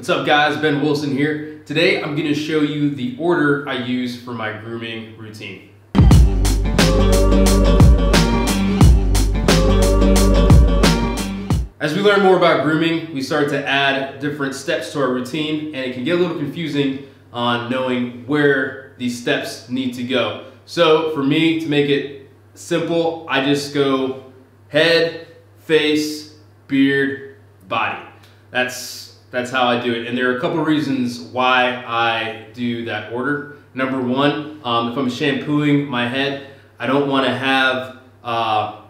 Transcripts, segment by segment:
What's up guys, Ben Wilson here. Today I'm gonna show you the order I use for my grooming routine. As we learn more about grooming, we start to add different steps to our routine and it can get a little confusing on knowing where these steps need to go. So for me, to make it simple, I just go head, face, beard, body. That's, that's how I do it. And there are a couple reasons why I do that order. Number one, um, if I'm shampooing my head, I don't wanna have uh,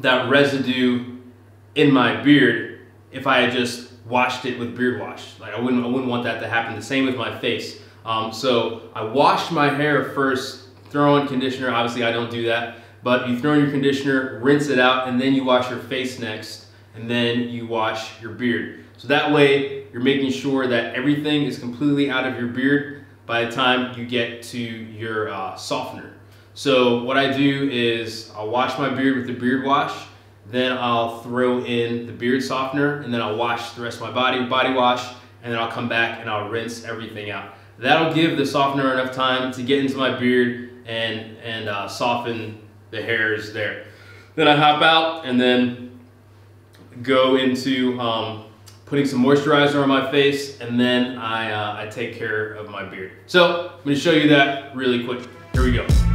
that residue in my beard if I had just washed it with beard wash. Like I wouldn't, I wouldn't want that to happen. The same with my face. Um, so I wash my hair first, throw in conditioner. Obviously I don't do that, but you throw in your conditioner, rinse it out, and then you wash your face next, and then you wash your beard. So that way you're making sure that everything is completely out of your beard by the time you get to your uh, softener. So what I do is I'll wash my beard with the beard wash, then I'll throw in the beard softener and then I'll wash the rest of my body with body wash and then I'll come back and I'll rinse everything out. That'll give the softener enough time to get into my beard and, and uh, soften the hairs there. Then I hop out and then go into um, putting some moisturizer on my face and then I, uh, I take care of my beard. So I'm gonna show you that really quick. Here we go.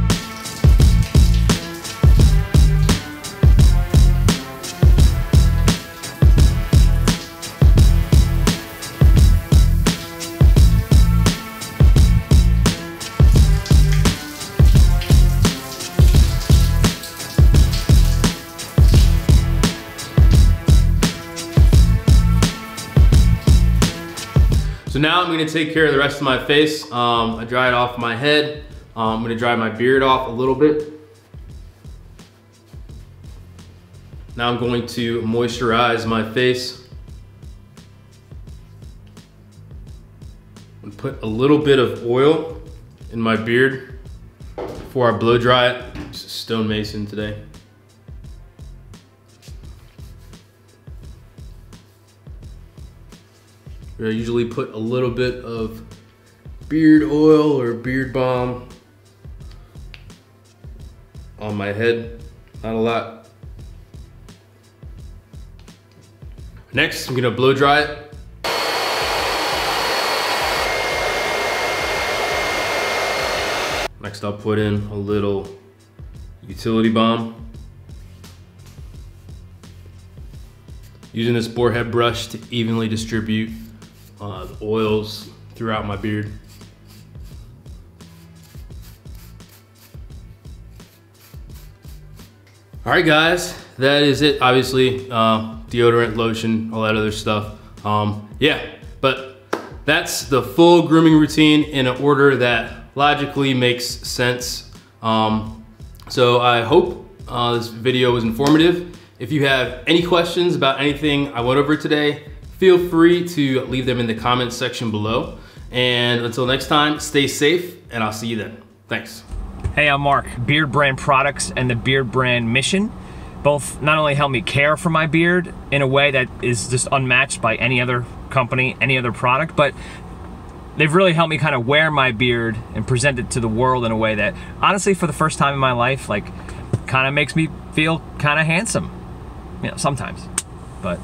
So now I'm gonna take care of the rest of my face. Um, I dry it off my head. Um, I'm gonna dry my beard off a little bit. Now I'm going to moisturize my face. And put a little bit of oil in my beard before I blow dry it. It's stonemason today. I usually put a little bit of beard oil or beard balm on my head, not a lot. Next, I'm gonna blow dry it. Next, I'll put in a little utility balm. Using this boar head brush to evenly distribute uh, the oils throughout my beard. All right, guys, that is it. Obviously, uh, deodorant, lotion, all that other stuff. Um, yeah, but that's the full grooming routine in an order that logically makes sense. Um, so I hope uh, this video was informative. If you have any questions about anything I went over today, feel free to leave them in the comments section below. And until next time, stay safe and I'll see you then. Thanks. Hey, I'm Mark. Beardbrand Products and the Beardbrand Mission both not only help me care for my beard in a way that is just unmatched by any other company, any other product, but they've really helped me kind of wear my beard and present it to the world in a way that honestly for the first time in my life like kind of makes me feel kind of handsome you know sometimes but